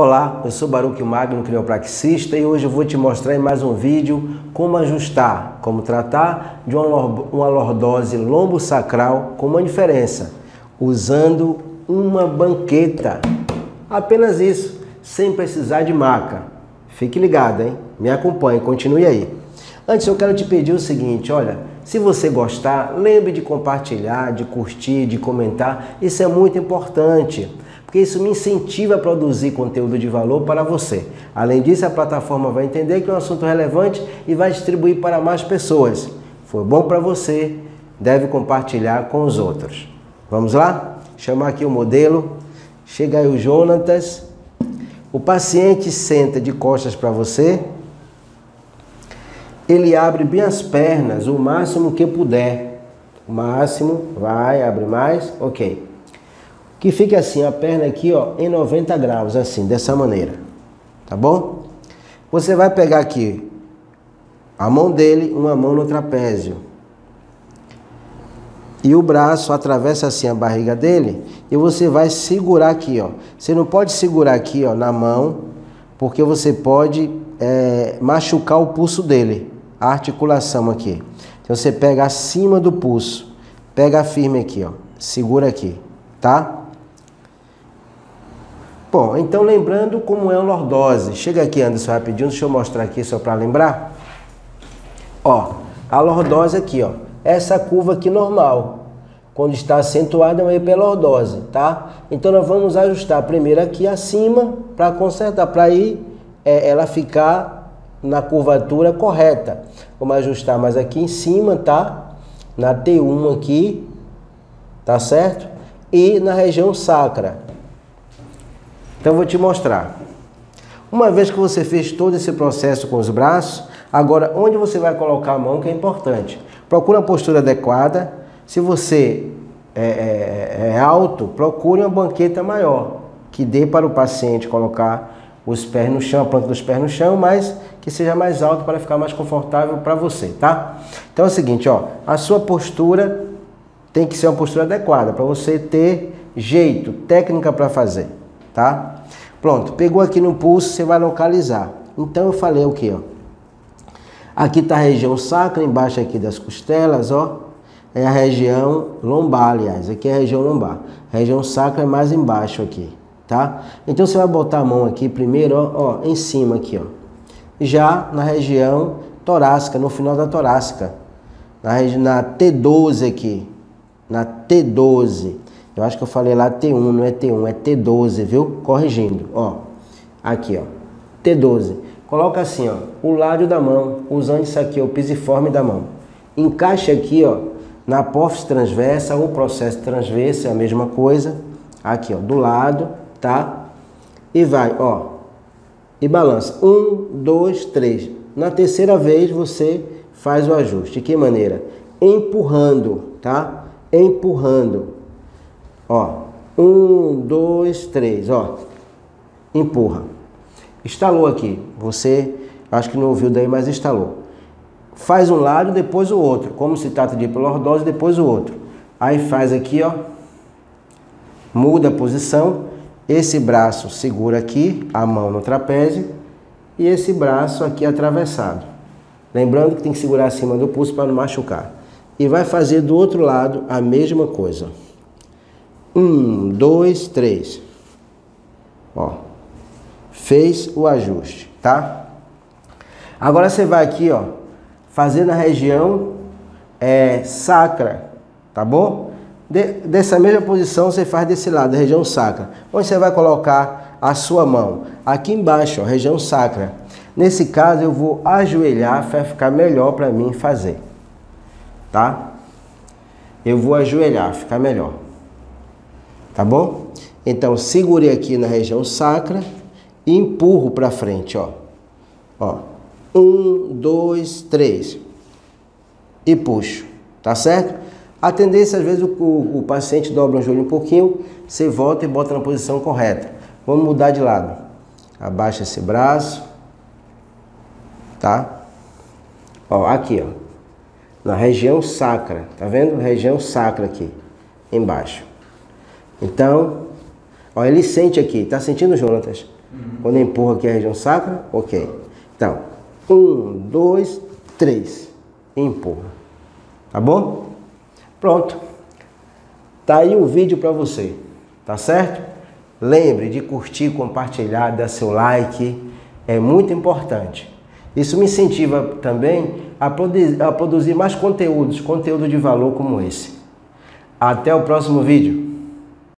Olá, eu sou Baruque Magno, criopraxista, e hoje eu vou te mostrar em mais um vídeo como ajustar, como tratar de uma lordose lombo-sacral com uma diferença, usando uma banqueta. Apenas isso, sem precisar de maca. Fique ligado, hein? Me acompanhe, continue aí. Antes eu quero te pedir o seguinte, olha, se você gostar, lembre de compartilhar, de curtir, de comentar, isso é muito importante porque isso me incentiva a produzir conteúdo de valor para você. Além disso, a plataforma vai entender que é um assunto relevante e vai distribuir para mais pessoas. Foi bom para você, deve compartilhar com os outros. Vamos lá? Chamar aqui o modelo. Chega aí o Jonatas. O paciente senta de costas para você. Ele abre bem as pernas, o máximo que puder. O máximo, vai, abre mais, ok que fique assim, a perna aqui, ó, em 90 graus, assim, dessa maneira. Tá bom? Você vai pegar aqui a mão dele, uma mão no trapézio. E o braço atravessa assim a barriga dele e você vai segurar aqui, ó. Você não pode segurar aqui, ó, na mão, porque você pode é, machucar o pulso dele, a articulação aqui. Então você pega acima do pulso, pega firme aqui, ó, segura aqui, tá? Bom, então lembrando como é uma lordose. Chega aqui, Anderson, rapidinho, deixa eu mostrar aqui só para lembrar. Ó, a lordose aqui, ó. Essa curva aqui normal. Quando está acentuada é uma hiperlordose, tá? Então nós vamos ajustar primeiro aqui acima para consertar, para ir é, ela ficar na curvatura correta. Vamos ajustar mais aqui em cima, tá? Na T1 aqui, tá certo? E na região sacra. Então eu vou te mostrar. Uma vez que você fez todo esse processo com os braços, agora onde você vai colocar a mão que é importante. Procure uma postura adequada. Se você é, é, é alto, procure uma banqueta maior, que dê para o paciente colocar os pés no chão, a planta dos pés no chão, mas que seja mais alto para ficar mais confortável para você, tá? Então é o seguinte, ó, a sua postura tem que ser uma postura adequada para você ter jeito, técnica para fazer tá? Pronto, pegou aqui no pulso, você vai localizar. Então eu falei o que, ó? Aqui está a região sacra, embaixo aqui das costelas, ó. É a região lombar, aliás. Aqui é a região lombar. A região sacra é mais embaixo aqui, tá? Então você vai botar a mão aqui primeiro, ó, ó em cima aqui, ó. Já na região torácica, no final da torácica. Na, na T12 aqui. Na T12. Eu acho que eu falei lá T1, não é T1, é T12, viu? Corrigindo, ó. Aqui, ó. T12. Coloca assim, ó, o lado da mão, usando isso aqui, o pisiforme da mão. Encaixa aqui, ó, na apófise transversa ou processo transverso, é a mesma coisa. Aqui, ó, do lado, tá? E vai, ó, e balança. Um, dois, três. Na terceira vez você faz o ajuste. De que maneira? Empurrando, tá? Empurrando. Ó, um, dois, três, ó. Empurra. Instalou aqui. Você, acho que não ouviu daí, mas instalou. Faz um lado, depois o outro. Como se trata de hipolordose, depois o outro. Aí faz aqui, ó. Muda a posição. Esse braço segura aqui, a mão no trapézio. E esse braço aqui atravessado. Lembrando que tem que segurar acima do pulso para não machucar. E vai fazer do outro lado a mesma coisa. Um, dois, três. Ó, fez o ajuste, tá? Agora você vai aqui, ó, fazer na região é, sacra, tá bom? De, dessa mesma posição você faz desse lado, região sacra. Onde você vai colocar a sua mão? Aqui embaixo, ó, região sacra. Nesse caso eu vou ajoelhar, vai ficar melhor para mim fazer, tá? Eu vou ajoelhar, ficar melhor tá bom? Então, segure aqui na região sacra e empurro para frente, ó. Ó, um, dois, três. E puxo, tá certo? A tendência, às vezes, o, o, o paciente dobra o joelho um pouquinho, você volta e bota na posição correta. Vamos mudar de lado. Abaixa esse braço, tá? Ó, aqui, ó. Na região sacra, tá vendo? Região sacra aqui, embaixo. Então, ó, ele sente aqui, tá sentindo, Jonatas? Quando empurra aqui a região sacra, ok. Então, um, dois, três. Empurra. Tá bom? Pronto. Tá aí o vídeo para você. Tá certo? Lembre de curtir, compartilhar, dar seu like. É muito importante. Isso me incentiva também a produzir mais conteúdos, conteúdo de valor como esse. Até o próximo vídeo.